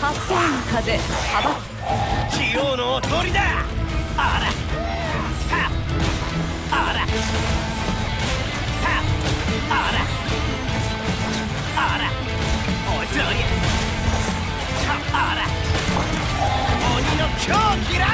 八方の風幅。器用のお通りだ。あら。はあら。はあら。あら。おいりはあら。鬼の狂気だ。